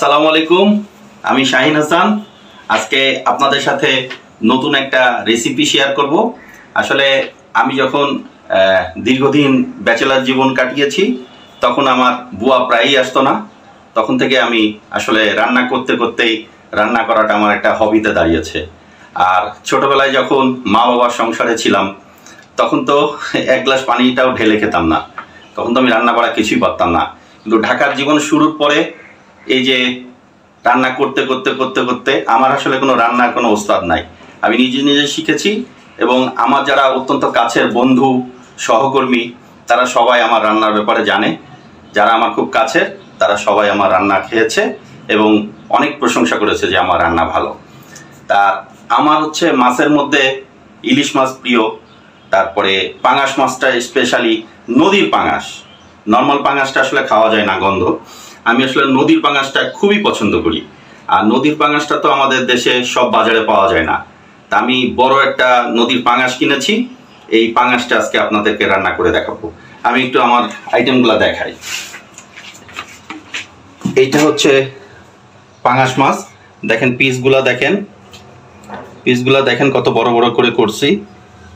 আসসালামু আলাইকুম। আমি শাহিন হাসান। আজকে আপনাদের সাথে নতুন একটা রেসিপি শেয়ার করব। আসলে আমি যখন দীর্ঘদিন ব্যাচেলার জীবন কাটিয়েছি, তখন আমার বুয়া প্রায়ই আসতো না। তখন থেকে আমি আসলে রান্না করতে করতেই রান্না করাটা আমার একটা হবিতে দাঁড়িয়েছে। আর ছোটবেলায় যখন মা বাবার সংসারে ছিলাম, তখন তো এক গ্লাস পানিটাও ঢেলে খেতাম না। তখন তো আমি রান্না করা কিছুই পারতাম না। কিন্তু ঢাকার জীবন শুরুর পরে এই যে রান্না করতে করতে করতে করতে আমার আসলে কোনো রান্নার কোনো ওস্তাদ নাই। আমি নিজে নিজে শিখেছি এবং আমার যারা অত্যন্ত কাছের বন্ধু, সহকর্মী, তারা সবাই আমার রান্নার ব্যাপারে জানে। যারা আমার খুব কাছের, তারা সবাই আমার রান্না খেয়েছে এবং অনেক প্রশংসা করেছে যে আমার রান্না ভালো। তা আমার হচ্ছে মাছের মধ্যে ইলিশ মাছ প্রিয়, তারপরে পাঙাশ মাছটা স্পেশালি নদীর পাঙাশ। নর্মাল পাঙাশটা আসলে খাওয়া যায় না গন্ধ। আমি আসলে নদীর পাঙাশটা খুবই পছন্দ করি। আর নদীর পাঙাশটা তো আমাদের দেশে সব বাজারে পাওয়া যায় না। তা আমি বড় একটা নদীর পাঙাশ কিনেছি। এই পাঙাশটা আজকে আপনাদেরকে রান্না করে দেখাবো। আমি একটু আমার আইটেমগুলো দেখাই। এইটা হচ্ছে পাঙাশ মাছ। দেখেন পিসগুলা দেখেন। পিসগুলা দেখেন কত বড় বড় করে করছি।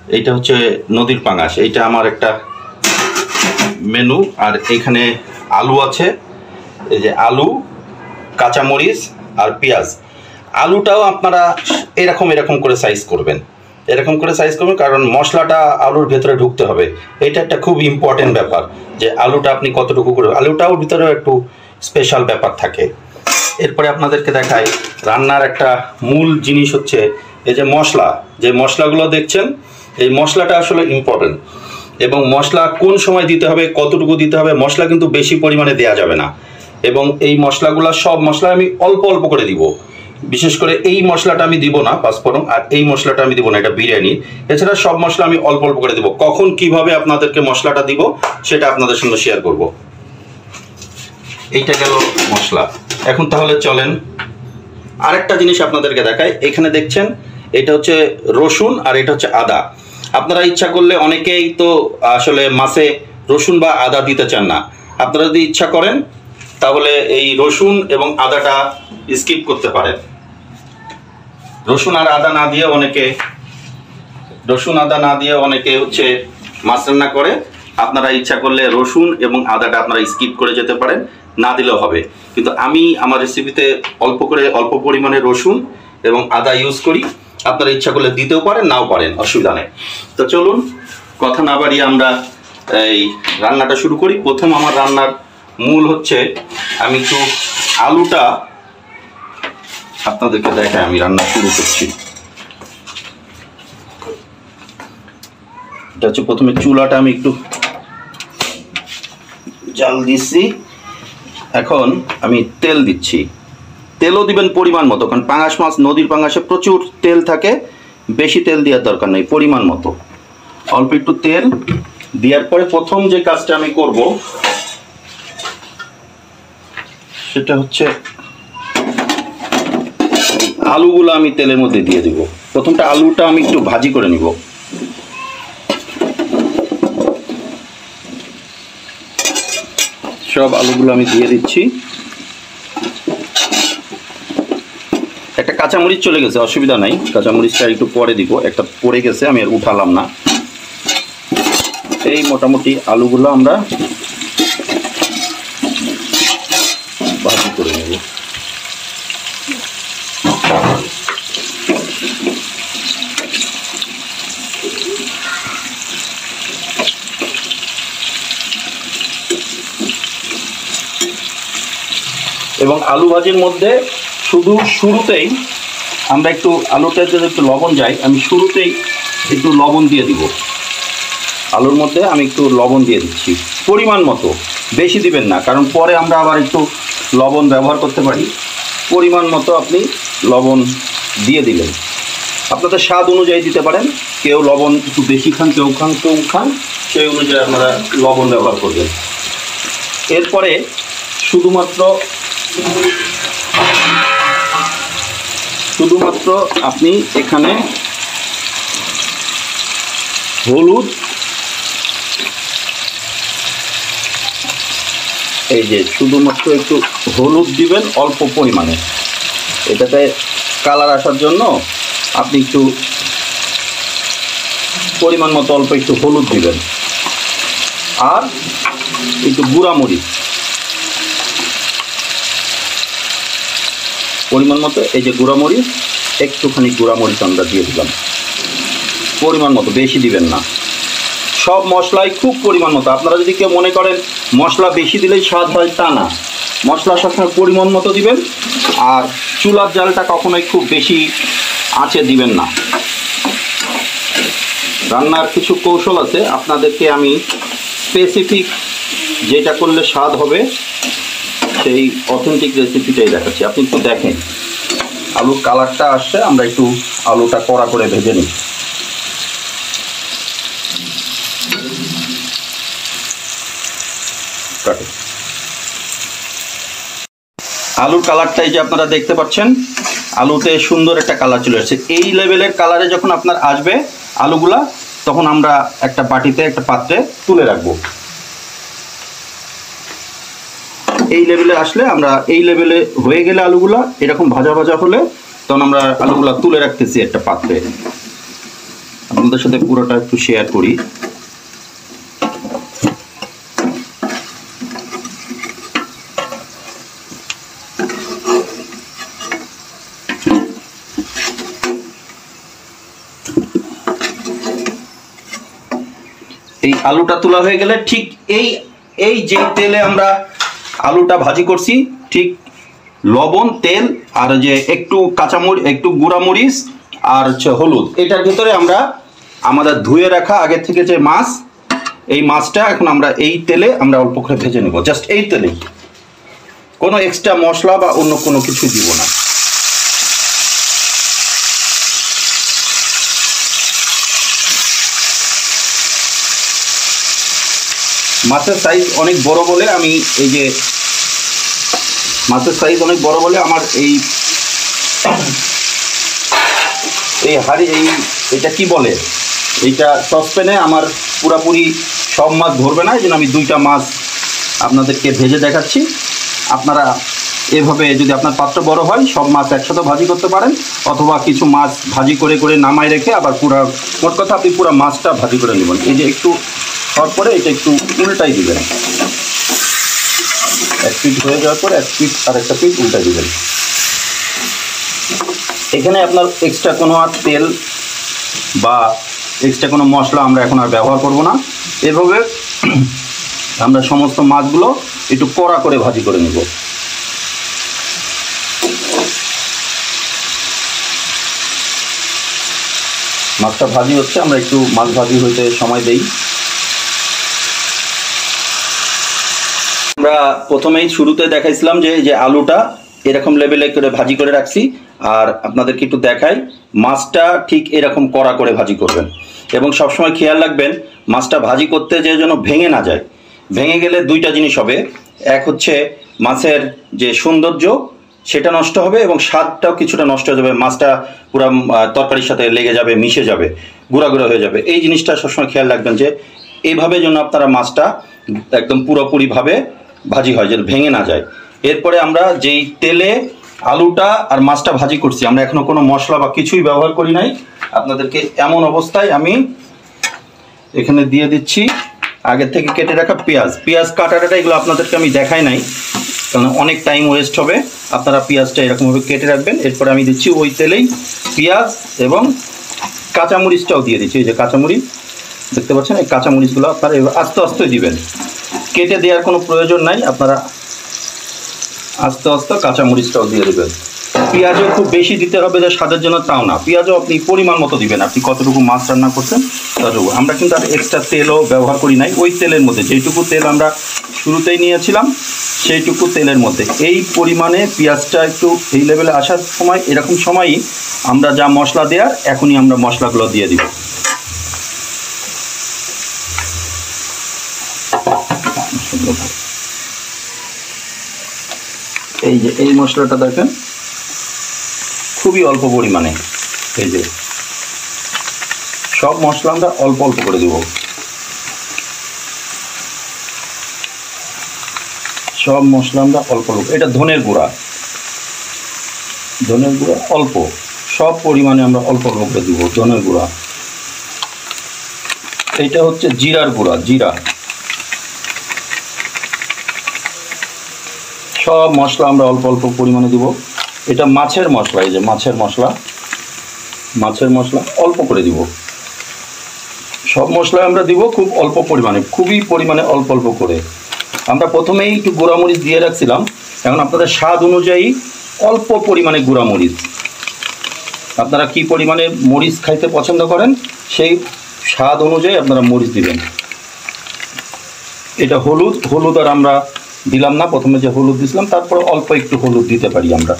এইটা হচ্ছে নদীর পাঙাশ। এইটা আমার একটা মেনু আর এখানে আলু আছে। এই যে আলু, কাঁচামরিচ আর পেঁয়াজ। আলুটাও আপনারা এরকম এরকম করে সাইজ করবেন। এরকম করে সাইজ করবেন কারণ মশলাটা আলুর ভেতরে ঢুকতে হবে। এটা একটা খুব ইম্পর্টেন্ট ব্যাপার যে আলুটা আপনি কতটুকু করবেন আলুটাও ভিতরে একটু স্পেশাল ব্যাপার থাকে। এরপরে আপনাদেরকে দেখাই রান্নার একটা মূল জিনিস হচ্ছে এই যে মশলা। যে মশলাগুলো দেখছেন, এই মশলাটা আসলে ইম্পর্টেন্ট এবং মশলা কোন সময় দিতে হবে, কতটুকু দিতে হবে, মশলা কিন্তু বেশি পরিমাণে দেয়া যাবে না। এবং এই মশলাগুলো সব মশলা আমি অল্প অল্প করে দিব। বিশেষ করে এই মশলাটা আমি দিব না, পাঁচফোড়ন, আর এই মশলাটা আমি দিব না, এটা বিরিয়ানি। এছাড়া সব মশলা আমি অল্প অল্প করে দিব। কখন কীভাবে আপনাদেরকে মশলাটা দিব, সেটা আপনাদের সঙ্গে শেয়ার করব। এইটা গেল মশলা। এখন তাহলে চলেন, আরেকটা জিনিস আপনাদেরকে দেখাই। এখানে দেখছেন, এটা হচ্ছে রসুন আর এটা হচ্ছে আদা। আপনারা ইচ্ছা করলে অনেকেই তো আসলে মাছে রসুন বা আদা দিতে চান না। আপনারা যদি ইচ্ছা করেন তাহলে এই রসুন এবং আদাটা স্কিপ করতে পারেন। রসুন আর আদা না দিয়ে অনেকে, রসুন, আদা না দিয়ে অনেকে হচ্ছে মাছ রান্না করে। আপনারা ইচ্ছা করলে রসুন এবং আদাটা আপনারা স্কিপ করে যেতে পারেন, না দিলেও হবে। কিন্তু আমি আমার রেসিপিতে অল্প করে, অল্প পরিমাণে রসুন এবং আদা ইউজ করি। আপনারা ইচ্ছা করলে দিতেও পারেন, নাও পারেন, অসুবিধা নেই। তো চলুন, কথা না বাড়িয়ে আমরা এই রান্নাটা শুরু করি। প্রথম আমার রান্নার মূল হচ্ছে আমি একটু আলুটা আপনাদেরকে দেখে আমি রান্না শুরু করছি। এটা হচ্ছে প্রথমে চুলাটা আমি একটু জাল দিচ্ছি। এখন আমি তেল দিচ্ছি। তেলও দিবেন পরিমাণ মতো, কারণ পাঙাশ মাছ নদীর পাঙাশে প্রচুর তেল থাকে, বেশি তেল দেওয়ার দরকার নেই, পরিমাণ মতো। অল্প একটু তেল দেওয়ার পরে প্রথম যে কাজটা আমি করব সেটা হচ্ছে আলুগুলো আমি তেলের মধ্যে দিয়ে দিব। প্রথমটা আলুটা আমি একটু ভাজি করে নিব। সব আলুগুলো আমি দিয়ে দিচ্ছি। একটা কাঁচামরিচ চলে গেছে, অসুবিধা নাই। কাঁচামরিচটা একটু পরে দিব, একটা পরে গেছে, আমি আর উঠালাম না। এই মোটামুটি আলুগুলো আমরা ভাজি করে নেব এবং আলু ভাজির মধ্যে শুধু শুরুতেই আমরা একটু আলুটা যদি একটু লবণ যাই, আমি শুরুতেই একটু লবণ দিয়ে দিব। আলুর মধ্যে আমি একটু লবণ দিয়ে দিচ্ছি। পরিমাণ মতো, বেশি দিবেন না, কারণ পরে আমরা আবার একটু লবণ ব্যবহার করতে পারি। পরিমাণ মতো আপনি লবণ দিয়ে দিলেন। আপনাদের স্বাদ অনুযায়ী দিতে পারেন। কেউ লবণ একটু বেশি খান, কেউ খান কেউ খান, সেই অনুযায়ী আপনারা লবণ ব্যবহার করবেন। এরপরে শুধুমাত্র শুধুমাত্র আপনি এখানে হলুদ, এই যে শুধুমাত্র একটু হলুদ দিবেন অল্প পরিমাণে। এটাতে কালার আসার জন্য আপনি একটু পরিমাণ মতো অল্প একটু হলুদ দিবেন। আর একটু গুঁড়ামরিচ পরিমাণ মতো, এই যে গুঁড়ামরিচ একটুখানি গুঁড়ামরিচ আমরা দিয়ে দিলাম। পরিমাণ মতো, বেশি দিবেন না। সব মশলাই খুব পরিমাণ মতো। আপনারা যদি কেউ মনে করেন মশলা বেশি দিলেই স্বাদ হয়, তা না। মশলা সবসময় পরিমাণ মতো দিবেন, আর চুলার জালটা কখনোই খুব বেশি আঁচে দিবেন না। রান্নার কিছু কৌশল আছে। আপনাদেরকে আমি স্পেসিফিক যেটা করলে স্বাদ হবে সেই অথেন্টিক রেসিপিটাই দেখাচ্ছি। আপনি একটু দেখেন। আলুর কালারটা আসছে, আমরা একটু আলুটা কড়া করে ভেজে নিই। আলুর কালারটা এই যে আপনারা দেখতে পাচ্ছেন, আলুতে সুন্দর একটা কালার চলে আসছে। এই লেভেলের কালারে যখন আপনার আসবে আলুগুলা, তখন আমরা একটা বাটিতে, একটা পাত্রে তুলে রাখব। এই লেভেলে আসলে আমরা এই লেভেলে হয়ে গেলে আলুগুলা, এরকম ভাজা ভাজা হলে তখন আমরা আলুগুলা তুলে রাখতেছি একটা পাত্রে। আপনাদের সাথে পুরোটা একটু শেয়ার করি। এই আলুটা তোলা হয়ে গেলে ঠিক এই এই যে তেলে আমরা আলুটা ভাজি করছি, ঠিক লবণ, তেল, আর যে একটু কাঁচামরিচ একটু গুঁড়ামরিচ আর হচ্ছে হলুদ। এটার ভিতরে আমরা আমাদের ধুয়ে রাখা আগে থেকে যে মাছ, এই মাছটা এখন আমরা এই তেলে আমরা অল্প করে ভেজে নেব, জাস্ট এই তেলে কোনো এক্সট্রা মশলা বা অন্য কোনো কিছু দিব না। মাছের সাইজ অনেক বড় বলে আমি এই যে মাছের সাইজ অনেক বড় বলে আমার এই এই হাড়ি, এই এটা কি বলে? এইটা সসপ্যানে আমার পুরাপুরি সব মাছ ধরবে না এই জন্য আমি দুইটা মাছ আপনাদেরকে ভেজে দেখাচ্ছি। আপনারা এভাবে যদি আপনার পাত্র বড় হয়, সব মাছ একসাথে ভাজি করতে পারেন, অথবা কিছু মাছ ভাজি করে করে নামাই রেখে আবার পুরা, মোট কথা আপনি পুরো মাছটা ভাজি করে নেবেন। এই যে একটু হওয়ার পরে এটা একটু উল্টাই দিবেন। এক পিঠ হয়ে যাওয়ার পর এক পিঠ আর একটা পিঠ উল্টাই দিবেন। এখানে আপনার এক্সট্রা কোনো আর তেল বা এক্সট্রা কোনো মশলা আমরা এখন আর ব্যবহার করব না। এভাবে আমরা সমস্ত মাছগুলো একটু কড়া করে ভাজি করে নেব। মাছটা ভাজি হচ্ছে, আমরা একটু মাছ ভাজি হইতে সময় দেই। আমরা প্রথমেই শুরুতে দেখাইছিলাম যে যে আলুটা এরকম লেভেলে করে ভাজি করে রাখছি। আর আপনাদেরকে একটু দেখাই, মাছটা ঠিক এরকম কড়া করে ভাজি করবেন। এবং সবসময় খেয়াল রাখবেন, মাছটা ভাজি করতে যে যেন ভেঙে না যায়। ভেঙে গেলে দুইটা জিনিস হবে। এক হচ্ছে মাছের যে সৌন্দর্য, সেটা নষ্ট হবে এবং স্বাদটাও কিছুটা নষ্ট হয়ে যাবে। মাছটা পুরো তরকারির সাথে লেগে যাবে, মিশে যাবে, গুঁড়া গুঁড়া হয়ে যাবে। এই জিনিসটা সবসময় খেয়াল রাখবেন যে এইভাবে যেন আপনারা মাছটা একদম পুরোপুরিভাবে ভাজি হয়, যেন ভেঙে না যায়। এরপরে আমরা যেই তেলে আলুটা আর মাছটা ভাজি করছি, আমরা এখনও কোনো মশলা বা কিছুই ব্যবহার করি নাই। আপনাদেরকে এমন অবস্থায় আমি এখানে দিয়ে দিচ্ছি। আগে থেকে কেটে রাখা পেঁয়াজ। পেঁয়াজ কাটাটা এগুলো আপনাদেরকে আমি দেখাই নাই, কারণ অনেক টাইম ওয়েস্ট হবে। আপনারা পেঁয়াজটা এরকমভাবে কেটে রাখবেন। এরপরে আমি দিচ্ছি ওই তেলেই পেঁয়াজ এবং কাঁচামরিচটাও দিয়ে দিচ্ছি। এই যে কাঁচামরিচ, দেখতে পাচ্ছেন? এই কাঁচামরিচগুলো আপনারা আস্তে আস্তে দিবেন। কেটে দেওয়ার কোনো প্রয়োজন নাই। আপনারা আস্তে আস্তে কাঁচামরিচটাও দিয়ে দেবেন। পেঁয়াজও খুব বেশি দিতে হবে যে স্বাদের জন্য তাও না। পেঁয়াজও আপনি পরিমাণ মতো দিবেন। আপনি কতটুকু মাছ রান্না করছেন ততটুকু আমরা কিন্তু আর এক্সট্রা তেলও ব্যবহার করি নাই। ওই তেলের মধ্যে যেইটুকু তেল আমরা শুরুতেই নিয়েছিলাম, সেইটুকু তেলের মধ্যে। এই পরিমাণে পেঁয়াজটা একটু এই লেভেলে আসার সময়, এরকম সময়ই আমরা যা মশলা দেওয়ার, এখনই আমরা মশলাগুলো দিয়ে দিব। এই যে, এই মশলাটা দেখেন, খুবই অল্প পরিমাণে। এই যে, সব মশলা আমরা অল্প অল্প করে দেব। সব মশলা আমরা অল্প অল্প, এটা ধনের গুঁড়া। ধনের গুঁড়া অল্প, সব পরিমাণে আমরা অল্প অল্প করে দিব ধনের গুঁড়া। এইটা হচ্ছে জিরার গুঁড়া, জিরা। সব মশলা আমরা অল্প অল্প পরিমাণে দিব। এটা মাছের মশলা, এই যে মাছের মশলা। মাছের মশলা অল্প করে দিব। সব মশলা আমরা দিব খুব অল্প পরিমাণে, খুবই পরিমাণে অল্প অল্প করে। আমরা প্রথমেই একটু গুঁড়ামরিচ দিয়ে রাখছিলাম। এখন আপনাদের স্বাদ অনুযায়ী অল্প পরিমাণে গুঁড়ামরিচ। আপনারা কি পরিমাণে মরিচ খাইতে পছন্দ করেন, সেই স্বাদ অনুযায়ী আপনারা মরিচ দিবেন। এটা হলুদ হলুদ আর আমরা দিলাম না, প্রথমে যে হলুদ দিছিলাম, তারপরে অল্প একটু হলুদ দিতে পারি আমরা।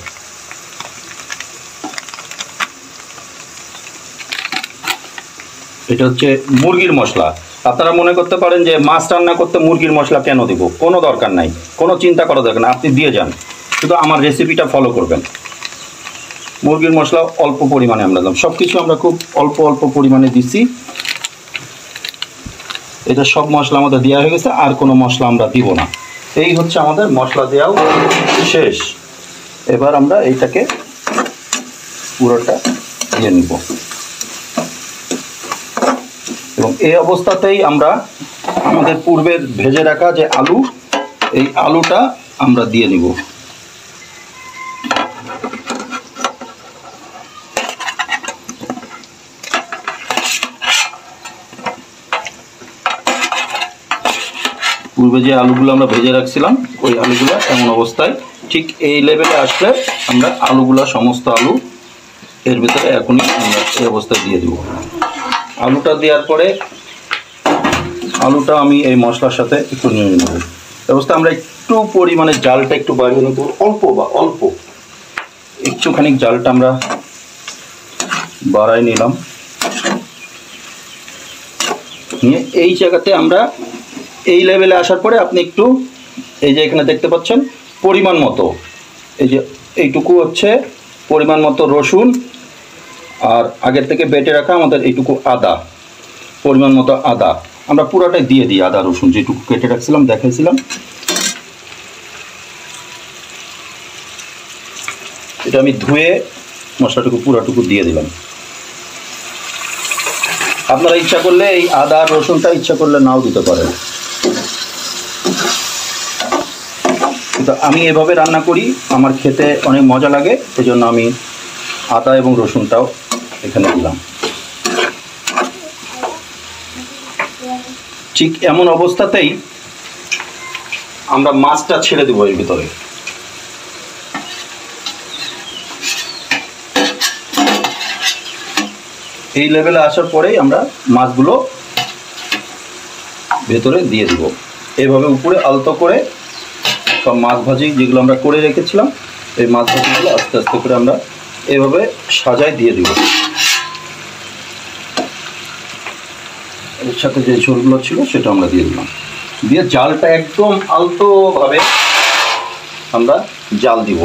এটা হচ্ছে মুরগির মশলা। আপনারা মনে করতে পারেন যে মাছ রান্না করতে মুরগির মশলা কেন দিব? কোনো দরকার নাই। কোনো চিন্তা করা দরকার না আপনি দিয়ে যান। শুধু আমার রেসিপিটা ফলো করবেন। মুরগির মশলা অল্প পরিমাণে আমরা দিলাম। সব কিছু আমরা খুব অল্প অল্প পরিমাণে দিচ্ছি। এটা সব মশলা আমাদের দেওয়া হয়ে গেছে। আর কোনো মশলা আমরা দিব না। এই হচ্ছে আমাদের মশলা দেওয়াও শেষ। এবার আমরা এইটাকে পুরোটা দিয়ে নিব। এবং এই অবস্থাতেই আমরা আমাদের পূর্বের ভেজে রাখা যে আলু, এই আলুটা আমরা দিয়ে নিব। পূর্বে যে আলুগুলো আমরা ভেজে রাখছিলাম, ওই আলুগুলো এমন অবস্থায় ঠিক এই লেভেলে আসলে আমরা আলুগুলো সমস্ত আলু এর ভিতরে এখনই আমরা এই অবস্থায় দিয়ে দিব। আলুটা দেওয়ার পরে আলুটা আমি এই মশলার সাথে একটু নিয়ে নেব। অবস্থা আমরা একটু পরিমাণে জালটা একটু বাড়িয়ে নেব, অল্প বা অল্প। একটুখানি জালটা আমরা বাড়াই নিলাম। নিয়ে এই জায়গাতে আমরা এই লেভেলে আসার পরে আপনি একটু এই যে এখানে দেখতে পাচ্ছেন, পরিমাণ মতো। এই যে এইটুকু হচ্ছে পরিমাণ মতো রসুন আর আগের থেকে বেটে রাখা আমাদের এইটুকু আদা, পরিমাণ মতো আদা। আমরা পুরাটাই দিয়ে দিই আদা, রসুন, যেটুকু কেটে রাখছিলাম, দেখাইছিলাম। এটা আমি ধুয়ে মশলাটুকু, পুরাটুকু দিয়ে দিলাম। আপনারা ইচ্ছা করলে এই আদা রসুনটা ইচ্ছা করলে নাও দিতে পারেন। কিন্তু আমি এভাবে রান্না করি, আমার খেতে অনেক মজা লাগে, এজন্য আমি আদা এবং রসুনটাও এখানে দিলাম। ঠিক এমন অবস্থাতেই আমরা মাছটা ছেড়ে দেবো এর ভিতরে। এই লেভেলে আসার পরেই আমরা মাছগুলো ভেতরে দিয়ে দিব। এভাবে উপরে আলতো করে সব মাছ ভাজি যেগুলো আমরা করে রেখেছিলাম, এই মাছ ভাজিগুলো আস্তে আস্তে করে আমরা এইভাবে সাজায় দিয়ে দিব। এর সাথে যে ঝোলগুলো ছিল সেটা আমরা দিয়ে দিলাম। দিয়ে জালটা একদম আলতোভাবে আমরা জাল দিব।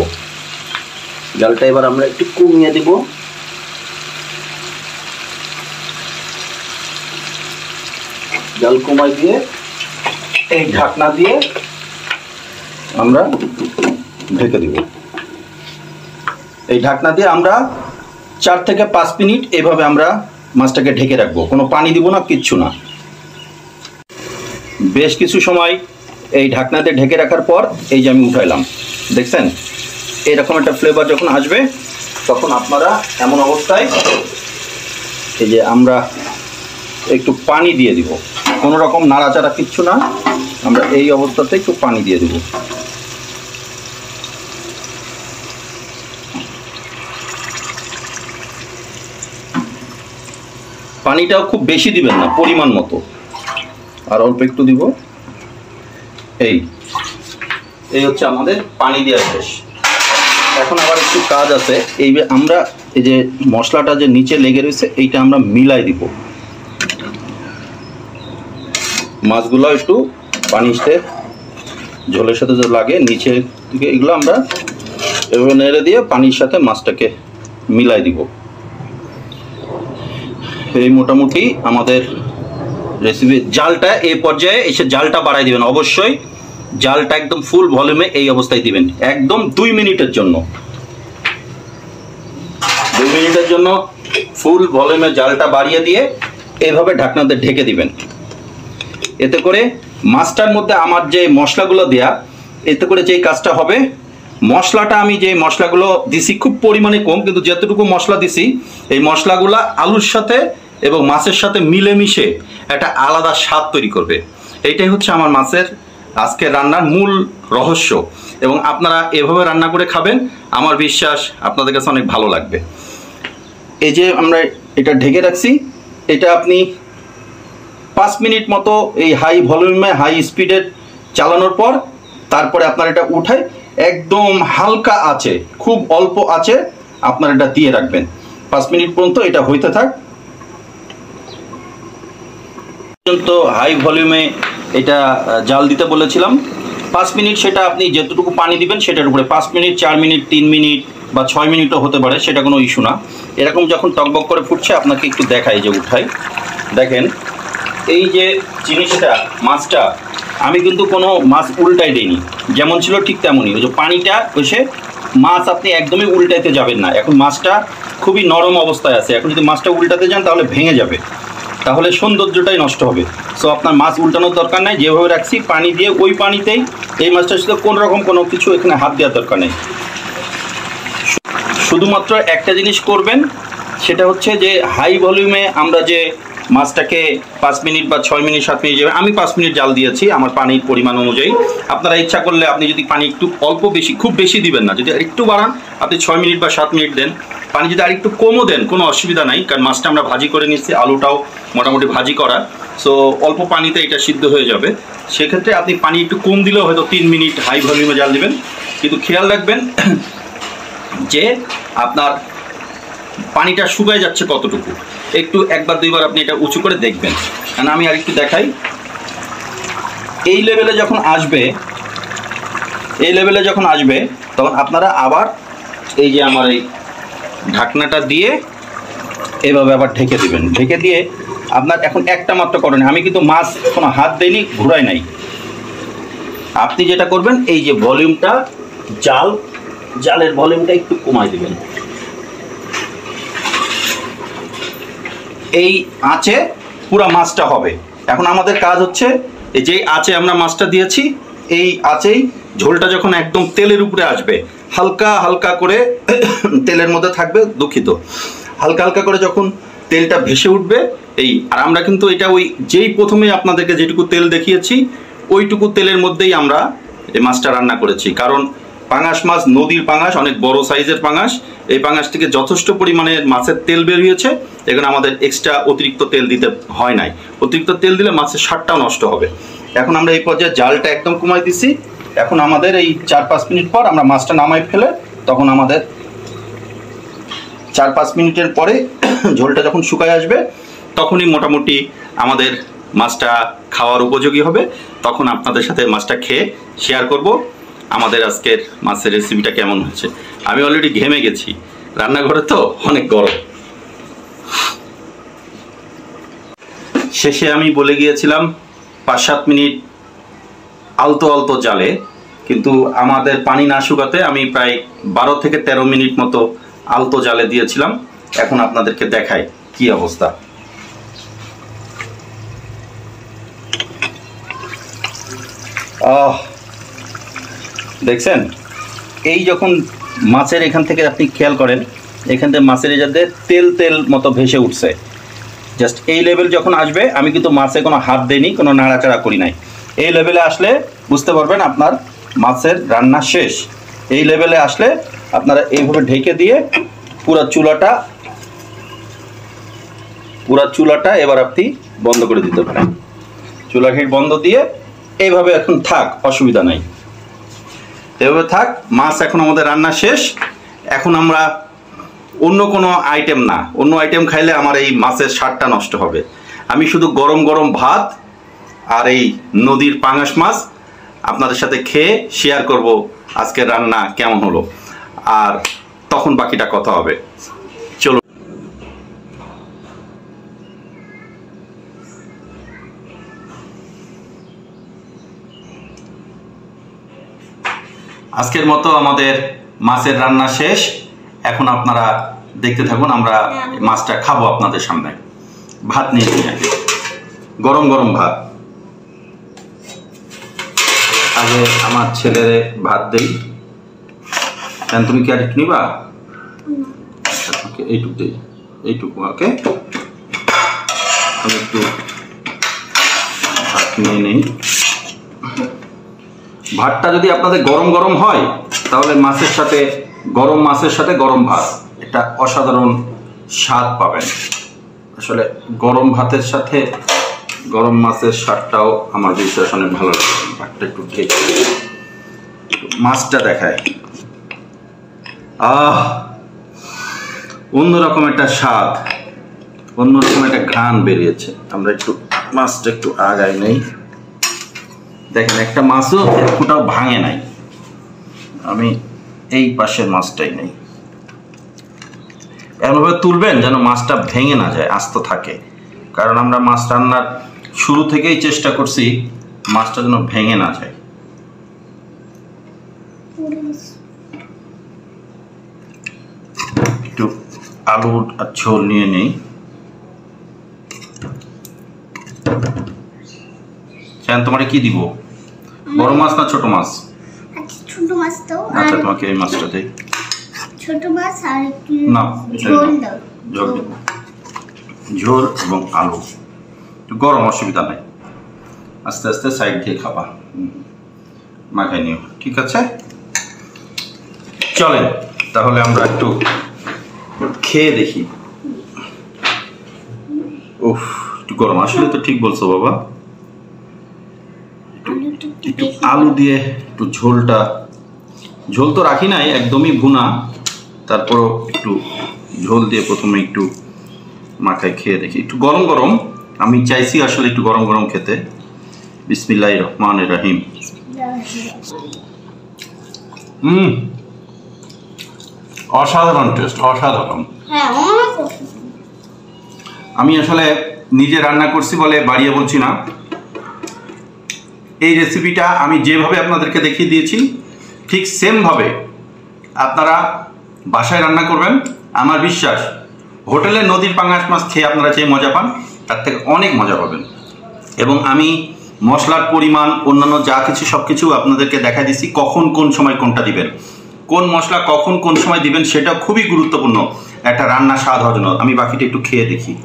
জালটা এবার আমরা একটু কমিয়ে দিব। জাল কমাই দিয়ে এই ঢাকনা দিয়ে আমরা ঢেকে দিব। এই ঢাকনা দিয়ে আমরা চার থেকে পাঁচ মিনিট এভাবে আমরা মাছটাকে ঢেকে রাখব। কোনো পানি দিব না, কিচ্ছু না। বেশ কিছু সময় এই ঢাকনাতে ঢেকে রাখার পর এই যে আমি উঠাইলাম। দেখছেন? এরকম একটা ফ্লেভার যখন আসবে, তখন আপনারা এমন অবস্থায় এই যে আমরা একটু পানি দিয়ে দিব। কোনো রকম নাড়াচাড়া কিচ্ছু না। আমরা এই অবস্থাতে একটু পানি দিয়ে দিব। পানিটাও খুব বেশি দিবেন না, পরিমাণ মতো। আর অল্প একটু দিব। এই এই হচ্ছে আমাদের পানি দেওয়া শেষ। এখন আবার একটু কাজ আছে। এই আমরা, এই যে মশলাটা যে নিচে লেগে রয়েছে, এইটা আমরা মিলাই দিব। মাছগুলো একটু পানিতে ঝোলের সাথে যে লাগে, নিচে এগুলো আমরা এভাবে নেড়ে দিয়ে পানির সাথে মাছটাকে মিলাই দিব। এই মোটামুটি আমাদের রেসিপি জালটা এই পর্যায়ে এসে জালটা বাড়াই দিবেন। অবশ্যই জালটা একদম ফুল ভলিউমে এই অবস্থায় দিবেন। একদম দুই মিনিটের জন্য। দুই মিনিটের জন্য ফুল ভলিউমে জালটা বাড়িয়ে দিয়ে এইভাবে ঢাকনাতে ঢেকে দিবেন। এতে করে মাছটার মধ্যে আমার যে মশলাগুলো দেয়া, এতে করে যেই কাজটা হবে মশলাটা আমি যে মশলাগুলো দিছি খুব পরিমাণে কম, কিন্তু যতটুকু মশলা দিছি, এই মশলাগুলা আলুর সাথে এবং মাছের সাথে মিলেমিশে একটা আলাদা স্বাদ তৈরি করবে। এইটাই হচ্ছে আমার মাছের আজকে রান্নার মূল রহস্য। এবং আপনারা এভাবে রান্না করে খাবেন, আমার বিশ্বাস আপনাদের কাছে অনেক ভালো লাগবে। এই যে আমরা এটা ঢেকে রাখছি, এটা আপনি পাঁচ মিনিট মতো এই হাই ভলিউমে, হাই স্পিডে চালানোর পর, তারপরে আপনার এটা উঠায় একদম হালকা আছে, খুব অল্প আছে, আপনার এটা দিয়ে রাখবেন। পাঁচ মিনিট পর্যন্ত এটা হইতে থাক। পর্যন্ত হাই ভলিউমে এটা জাল দিতে বলেছিলাম। পাঁচ মিনিট সেটা আপনি যতটুকু পানি দিবেন সেটার উপরে, পাঁচ মিনিট, চার মিনিট, তিন মিনিট বা ছয় মিনিটও হতে পারে, সেটা কোনো ইস্যু না। এরকম যখন টকবক করে ফুটছে, আপনাকে একটু দেখাই যে উঠাই। দেখেন এই যে জিনিসটা, মাছটা, আমি কিন্তু কোনো মাছ উল্টাই দিইনি। যেমন ছিল ঠিক তেমনই। ওই যে পানিটা এসে মাছ আপনি একদমই উল্টাইতে যাবেন না। এখন মাছটা খুবই নরম অবস্থায় আছে। এখন যদি মাছটা উল্টাতে যান, তাহলে ভেঙে যাবে। তাহলে সৌন্দর্যটাই নষ্ট হবে। সো আপনার মাছ উল্টানোর দরকার নেই। যেভাবে রাখছি, পানি দিয়ে ওই পানিতেই এই মাছটার সাথে কোনো রকম কোনো কিছু এখানে হাত দেওয়ার দরকার নেই। শুধুমাত্র একটা জিনিস করবেন, সেটা হচ্ছে যে হাই ভলিউমে আমরা যে মাছটাকে পাঁচ মিনিট বা ছয় মিনিট, সাত মিনিট যাবে আমি পাঁচ মিনিট জাল দিয়েছি আমার পানির পরিমাণ অনুযায়ী। আপনারা ইচ্ছা করলে আপনি যদি পানি একটু অল্প বেশি খুব বেশি দিবেন না, যদি একটু বাড়ান, আপনি ছয় মিনিট বা সাত মিনিট দেন। পানি যদি আরেকটু কমও দেন, কোনো অসুবিধা নাই, কারণ মাছটা আমরা ভাজি করে নিচ্ছি, আলুটাও মোটামুটি ভাজি করা। সো অল্প পানিতে এটা সিদ্ধ হয়ে যাবে। সেক্ষেত্রে আপনি পানি একটু কম দিলেও হয়তো তিন মিনিট হাই ভলিউমে জাল দিবেন। কিন্তু খেয়াল রাখবেন যে আপনার পানিটা শুকায় যাচ্ছে কতটুকু? একটু একবার দুইবার আপনি এটা উঁচু করে দেখবেন। কারণ আমি আরেকটু দেখাই। এই লেভেলে যখন আসবে, এই লেভেলে যখন আসবে, তখন আপনারা আবার এই যে আমার এই ঢাকনাটা দিয়ে এভাবে আবার ঢেকে দিবেন। ঢেকে দিয়ে আপনার এখন একটা মাত্র করেন আমি কিন্তু মাছ কোনো হাত দেইনি ঘুরাই নাই। আপনি যেটা করবেন, এই যে ভলিউমটা জাল, জালের ভলিউমটা একটু কমাই দিবেন। এই আঁচে পুরো মাছটা হবে। এখন আমাদের কাজ হচ্ছে, এই যেই আঁচে আমরা মাছটা দিয়েছি, এই আঁচেই ঝোলটা যখন একদম তেলের উপরে আসবে, হালকা হালকা করে তেলের মধ্যে থাকবে দুঃখিত। হালকা হালকা করে যখন তেলটা ভেসে উঠবে, এই, আর আমরা কিন্তু এটা ওই যেই প্রথমে আপনাদেরকে যেটুকু তেল দেখিয়েছি, ওইটুকু তেলের মধ্যেই আমরা এই মাছটা রান্না করেছি। কারণ পাঙাশ মাছ, নদীর পাঙাশ, অনেক বড় সাইজের পাঙাশ। এই পাঙাশ থেকে যথেষ্ট পরিমাণে মাছের তেল বেরিয়েছে এখানে আমাদের এক্সট্রা অতিরিক্ত তেল দিতে হয় নাই। অতিরিক্ত তেল দিলে মাছের স্বাদটাও নষ্ট হবে। এখন আমরা এই পর্যায়ে জালটা একদম কমাই দিছি। এখন আমাদের এই চার পাঁচ মিনিট পর আমরা মাছটা নামাই ফেলে, তখন আমাদের চার পাঁচ মিনিটের পরে ঝোলটা যখন শুকায় আসবে, তখনই মোটামুটি আমাদের মাছটা খাওয়ার উপযোগী হবে। তখন আপনাদের সাথে মাছটা খেয়ে শেয়ার করব। আমাদের আজকের মাছের রেসিপিটা কেমন হয়েছে? আমি অলরেডি ঘেমে গেছি। রান্নাঘরে তো অনেক গরম। শেষে আমি বলে গিয়েছিলাম পাঁচ সাত মিনিট আলতো আলতো জালে, কিন্তু আমাদের পানি না শুকাতে আমি প্রায় বারো থেকে তেরো মিনিট মতো আলতো জালে দিয়েছিলাম। এখন আপনাদেরকে দেখাই কি অবস্থা। আহ দেখছেন? এই যখন মাছের এখান থেকে আপনি খেয়াল করেন, এখান থেকে মাছের যাতে তেল তেল মতো ভেসে উঠছে জাস্ট এই লেভেল যখন আসবে, আমি কিন্তু মাছে কোনো হাত দেইনি, কোনো নাড়াচাড়া করি নাই। এই লেভেলে আসলে বুঝতে পারবেন আপনার মাছের রান্না শেষ। এই লেভেলে আসলে আপনারা এইভাবে ঢেকে দিয়ে পুরো চুলাটা পুরো চুলাটা এবার আপনি বন্ধ করে দিতে পারেন। চুলা বন্ধ দিয়ে এইভাবে এখন থাক, অসুবিধা নাই। এভাবে থাক, মাছ এখন আমাদের রান্না শেষ। এখন আমরা অন্য কোনো আইটেম না, অন্য আইটেম খাইলে আমার এই মাছের স্বাদটা নষ্ট হবে। আমি শুধু গরম গরম ভাত আর এই নদীর পাঙাশ মাছ আপনাদের সাথে খেয়ে শেয়ার করব আজকের রান্না কেমন হলো। আর তখন বাকিটা কথা হবে। আজকের মতো আমাদের মাছের রান্না শেষ। এখন আপনারা দেখতে থাকুন আমরা মাছটা খাব আপনাদের সামনে। ভাত নিয়ে নিই আগে। গরম গরম ভাত। আগে আমার ছেলের ভাত দেই। কেন তুমি কি আর একটু নিবা? আচ্ছা, এইটুকু দেই। এইটুকু ওকে? আমি একটু ভাত নিয়ে নিই। ভাতটা যদি আপনাদের গরম গরম হয়, তাহলে মাছের সাথে, গরম মাছের সাথে গরম ভাত। এটা অসাধারণ স্বাদ পাবেন। আসলে গরম ভাতের সাথে গরম মাছের স্বাদটাও আমার বিশ্বাস অনেক ভালো লাগে। ভাতটা একটু ঢেকে মাছটা দেখায় আহ অন্যরকম একটা স্বাদ অন্যরকম একটা ঘ্রাণ বেরিয়েছে। আমরা একটু, মাছটা একটু আগায় নেই। দেখেন, একটা মাছও একটুটাও ভাঙে নাই। আমি এই পাশের মাছটাই নেই। এমনভাবে তুলবেন যেন মাছটা ভেঙে না যায়, আস্ত থাকে। কারণ আমরা মাছ রান্নার শুরু থেকেই চেষ্টা করছি মাছটা যেন ভেঙে না যায়। একটু আলুর আর ঝোল নিয়ে নেই। চান তোমারে কি দিব? বড় মাছ না ছোট মাছ? আচ্ছা ছোট মাছ আর আচ্ছা তোমাকে এই মাছটা দেই। ছোট মাছ আর একটু না, ঝোল দাও। ঝোল ঝোল এবং আলু। একটু গরম অসুবিধা নাই। আস্তে আস্তে সাইড দিয়ে খাবা। মাখাই নিও। ঠিক আছে? চলেন তাহলে আমরা একটু খেয়ে দেখি। উফ একটু গরম। আসলে তো ঠিক বলছো বাবা। একটু আলু দিয়ে একটু ঝোলটা। ঝোল তো রাখি নাই একদমই ভুনা। তারপরও একটু ঝোল দিয়ে প্রথমে একটু মাখায় খেয়ে দেখি। একটু গরম গরম আমি চাইছি আসলে একটু গরম গরম খেতে। বিসমিল্লাহ রহমান রাহিম। হুম। অসাধারণ টেস্ট অসাধারণ। হ্যাঁ। আমি আসলে নিজে রান্না করছি বলে বাড়িয়ে বলছি না। এই রেসিপিটা আমি যেভাবে আপনাদেরকে দেখিয়ে দিয়েছি, ঠিক সেমভাবে আপনারা বাসায় রান্না করবেন। আমার বিশ্বাস হোটেলে নদীর পাঙাশ মাছ খেয়ে আপনারা যে মজা পান, তার থেকে অনেক মজা পাবেন। এবং আমি মশলার পরিমাণ, অন্যান্য যা কিছু সব কিছু আপনাদেরকে দেখা দিচ্ছি কখন কোন সময় কোনটা দিবেন। কোন মশলা কখন কোন সময় দিবেন সেটা খুবই গুরুত্বপূর্ণ। একটা রান্না স্বাদ হওয়ার জন্য। আমি বাকিটা একটু খেয়ে দেখি।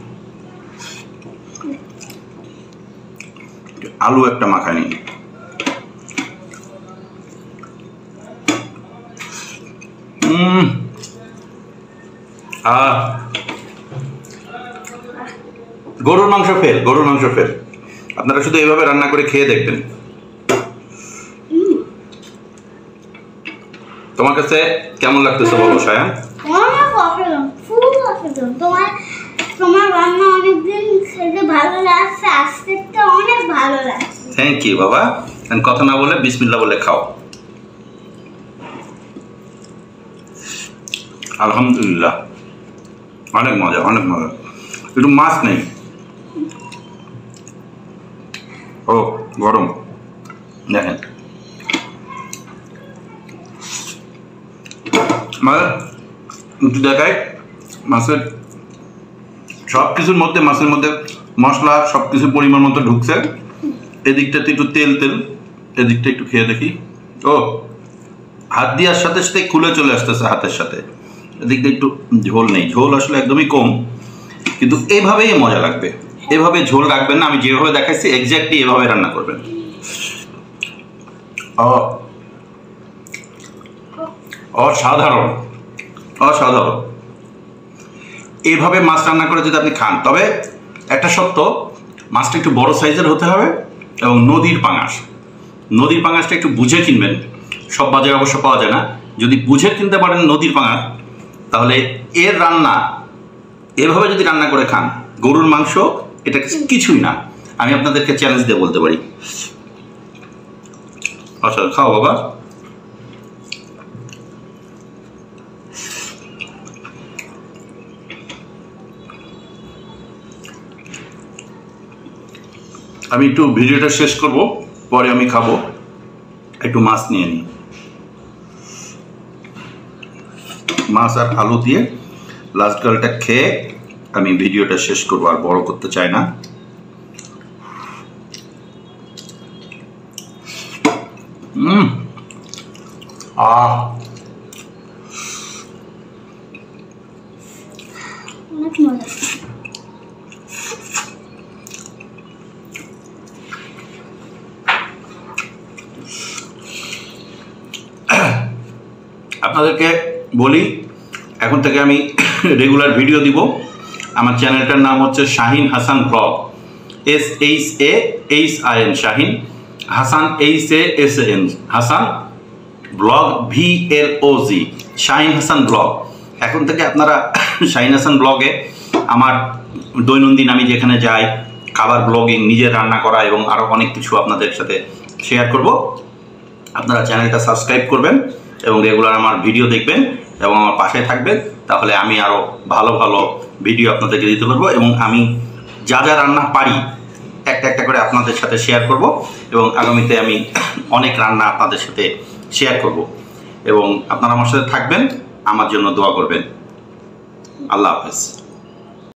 আলু একটা মাখানি গরুর মাংস ফের গরুর মাংস ফের আপনারা শুধু এইভাবে রান্না করে খেয়ে দেখবেন। তোমার কাছে কেমন লাগতেছে বলো, সায়া? তোমার তোমার রান্না অনেকদিন খেতে ভালো লাগছে থ্যাংক ইউ বাবা। কথা না বলে বিসমিল্লা বলে খাও। আলহামদুলিল্লাহ। অনেক মজা অনেক মজা। একটু মাছ নেই। ও, গরম। দেখেন। একটু দেখায় মাছের সব কিছুর মধ্যে, মাছের মধ্যে মশলা সব কিছু পরিমাণ মতো ঢুকছে। এদিকটাতে একটু তেল তেল। এদিকটা একটু খেয়ে দেখি। ও, হাত দেওয়ার সাথে সাথে খুলে চলে আসতেছে হাতের সাথে। এদিকটা একটু ঝোল নেই। ঝোল আসলে একদমই কম। কিন্তু এভাবেই মজা লাগবে। এভাবে ঝোল রাখবেন না, আমি যেভাবে দেখাচ্ছি এক্স্যাক্টলি এভাবে রান্না করবেন। অসাধারণ। অসাধারণ। এভাবে মাছ রান্না করে যদি আপনি খান, তবে একটা সত্য, মাছটা একটু বড় সাইজের হতে হবে এবং নদীর পাঙাশ। নদীর পাঙাশটা একটু বুঝে কিনবেন, সব বাজারে অবশ্য পাওয়া যায় না। যদি বুঝে কিনতে পারেন নদীর পাঙাশ, তাহলে এর রান্না, এভাবে যদি রান্না করে খান, গরুর মাংস, এটা কিছুই না। আমি আপনাদেরকে চ্যালেঞ্জ দিয়ে বলতে পারি। আচ্ছা খাও বাবা। আমি একটু ভিডিওটা শেষ করব, পরে আমি খাব। একটু মাছ নিয়ে নিই। মাছ আর আলু দিয়ে লাস্ট গালটা খেয়ে আমি ভিডিওটা শেষ করব, আর বড় করতে চাই না। আহ বলি, এখন থেকে আমি রেগুলার ভিডিও দিব। আমার চ্যানেলটার নাম হচ্ছে Shahin Hasan blog. S H A H I N Shahin. Hasan H A S N Hasan blog V L O G Shahin Hasan blog. এখন থেকে আপনারা শাহিন হাসান ব্লগে আমার দৈনন্দিন আমি যেখানে যাই, খাবার ব্লগিং, নিজের রান্না করা এবং আরও অনেক কিছু আপনাদের সাথে শেয়ার করব। আপনারা চ্যানেলটা সাবস্ক্রাইব করবেন এবং রেগুলার আমার ভিডিও দেখবেন। এবং আমার পাশে থাকবেন তাহলে আমি আরও ভালো ভালো ভিডিও আপনাদেরকে দিতে পারব এবং আমি যা যা রান্না পারি, একটা একটা করে আপনাদের সাথে শেয়ার করব এবং আগামীতে আমি অনেক রান্না আপনাদের সাথে শেয়ার করব। এবং আপনারা আমার সাথে থাকবেন, আমার জন্য দোয়া করবেন। আল্লাহ হাফেজ।